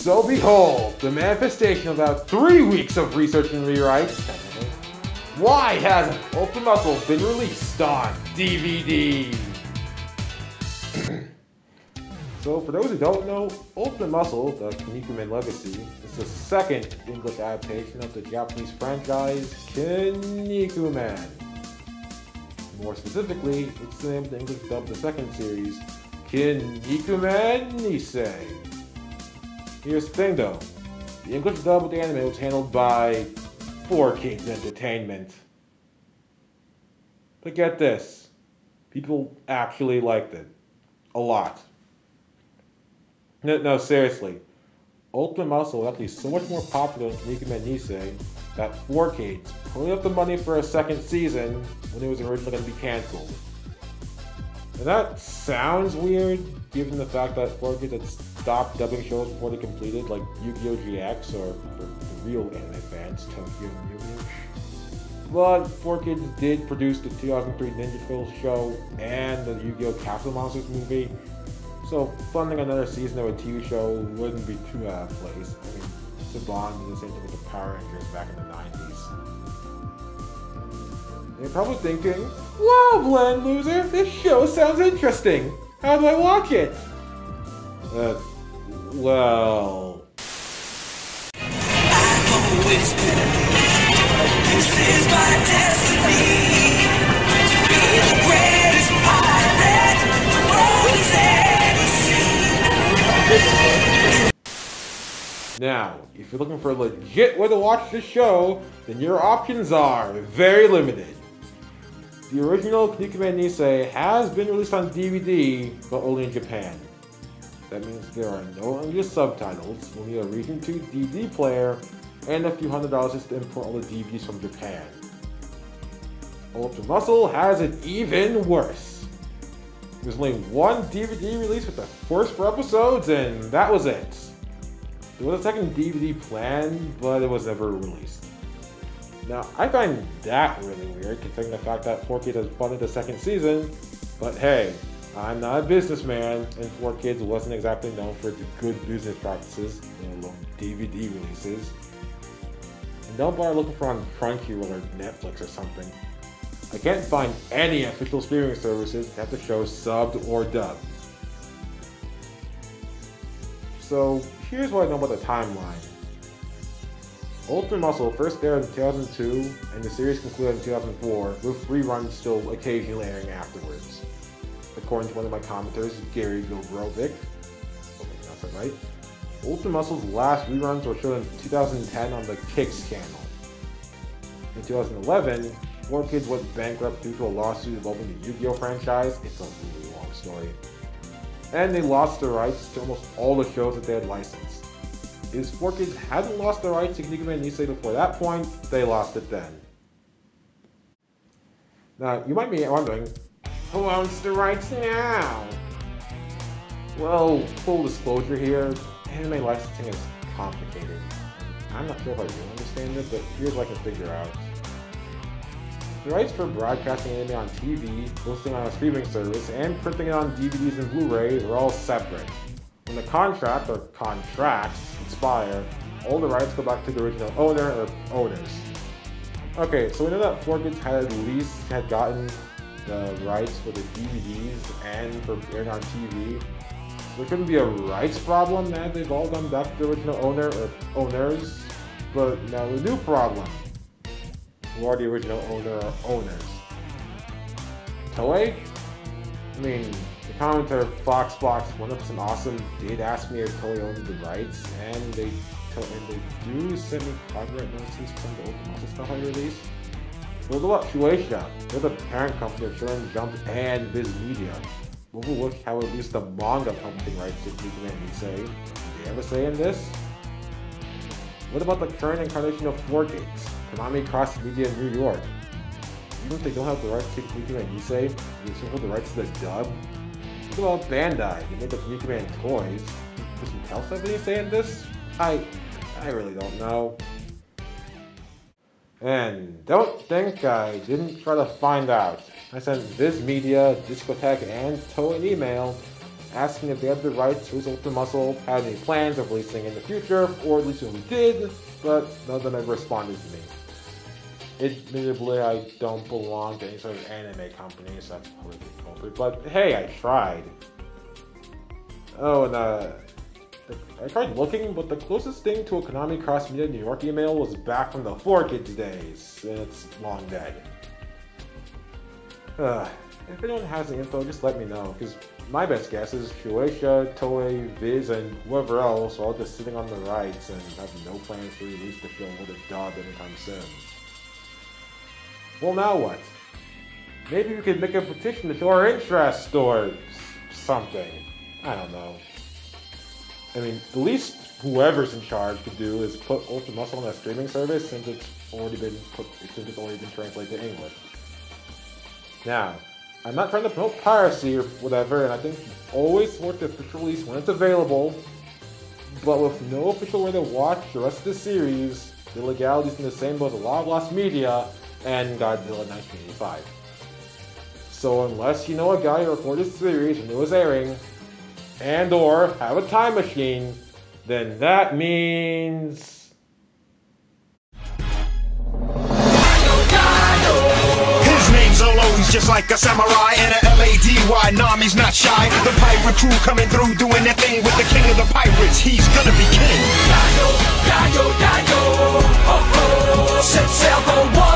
So behold, the manifestation of about three weeks of research and rewrites. Why hasn't Ultimate Muscle been released on DVD? so for those who don't know, Ultimate Muscle, the Kinnikuman Legacy, is the second English adaptation of the Japanese franchise Kinnikuman. More specifically, it's the name of the English dub of the second series, Kinnikuman Nisei. Here's the thing though, the English dub of the anime was handled by 4Kids Entertainment. But get this, people actually liked it. A lot. No, no seriously. Ultimate Muscle was actually so much more popular than Kinnikuman Nisei that 4Kids put up the money for a second season when it was originally going to be cancelled. And that sounds weird, given the fact that 4Kids had stopped dubbing shows before they completed, like Yu-Gi-Oh! GX, or the real anime fans, Tokyo Mew But 4Kids did produce the 2003 Ninja Turtles show and the Yu-Gi-Oh! Capsule Monsters movie, so funding another season of a TV show wouldn't be too out of place. I mean, Saban did the same thing with the Power Rangers back in the 90s. You're probably thinking, Wow, Blend Loser, this show sounds interesting. How do I watch it? Uh, well... Now, if you're looking for a legit way to watch this show, then your options are very limited. The original Kinnikuman Nisei has been released on DVD, but only in Japan. That means there are no English subtitles, we'll need a Region 2 DVD player, and a few hundred dollars just to import all the DVDs from Japan. Ultra Muscle has it even worse. There's only one DVD release with the first four episodes, and that was it. There was a second DVD planned, but it was never released. Now, I find that really weird, considering the fact that 4Kids has funded the second season, but hey, I'm not a businessman, and 4Kids wasn't exactly known for its good business practices, let alone DVD releases. And don't bother looking for on Crunchyroll or Netflix or something. I can't find any official streaming services that have the show subbed or dubbed. So here's what I know about the timeline. Ultimate Muscle first aired in 2002, and the series concluded in 2004, with reruns still occasionally airing afterwards. According to one of my commenters, Gary Gilgrovic, that right, Ultimate Muscle's last reruns were shown in 2010 on the Kix channel. In 2011, 4Kids went bankrupt due to a lawsuit involving the Yu-Gi-Oh! franchise. It's a really long story. And they lost the rights to almost all the shows that they had licensed. If 4Kids hadn't lost the rights to Kinnikuman Nisei before that point, they lost it then. Now, you might be wondering, who owns the rights now? Well, full disclosure here, anime licensing is complicated. I'm not sure if I understand it, but here's what I can figure out. The rights for broadcasting anime on TV, posting on a streaming service, and printing it on DVDs and Blu-rays are all separate. When the contract or contracts expire, all the rights go back to the original owner or owners. Okay, so we know that 4Kids had at least had gotten the rights for the DVDs and for airing on TV. So there couldn't be a rights problem now they've all gone back to the original owner or owners. But now the new problem. Who are the original owner or owners? Toei? I mean, commenter Foxbox 100% Awesome did ask me if Toei owned the rights, and they and they do send me copyright notices from the Ultimate Muscle stuff I released. But what about Shueisha? They're the parent company of Shonen Jump and Viz Media. Overlook how at least the manga publishing rights to Kinnikuman Nisei. Did they ever say in this? What about the current incarnation of 4Kids? Konami Cross Media in New York. Even if they don't have the rights to Kinnikuman Nisei, they still hold the rights to the dub. About Bandai? They made the Kinnikuman toys. Does Mattel have any say in this? I, I really don't know. And don't think I didn't try to find out. I sent Viz Media, Discotek, and Toei an email asking if they had the rights to release Ultimate Muscle, had any plans of releasing in the future, or at least when we did, but none of them ever responded to me. Admittedly, I don't belong to any sort of anime company, so that's probably culprit, but hey, I tried. Oh, and uh, I tried looking, but the closest thing to a Konami Cross Media New York email was back from the 4Kids days, and it's long dead. If anyone has the info, just let me know, because my best guess is Shueisha, Toei, Viz, and whoever else are all just sitting on the rights and have no plans to release the film with a dub anytime soon. Well, now what? Maybe we could make a petition to our interest or something. I don't know. I mean, the least whoever's in charge could do is put Ultra Muscle on a streaming service since it's already been put, since it's already been translated to English. Now, I'm not trying to promote piracy or whatever, and I think always support the official release when it's available. But with no official way to watch the rest of the series, the legality's in the same boat as a lot of lost media and Godzilla 1985. So unless you know a guy who recorded the series when it was airing, and or have a time machine, then that means His name's always just like a samurai and a L-A-D-Y. Nami's not shy. The pirate crew coming through doing their thing with the king of the pirates. He's gonna be king. Dayo, Dayo, oh, oh, set sail for war.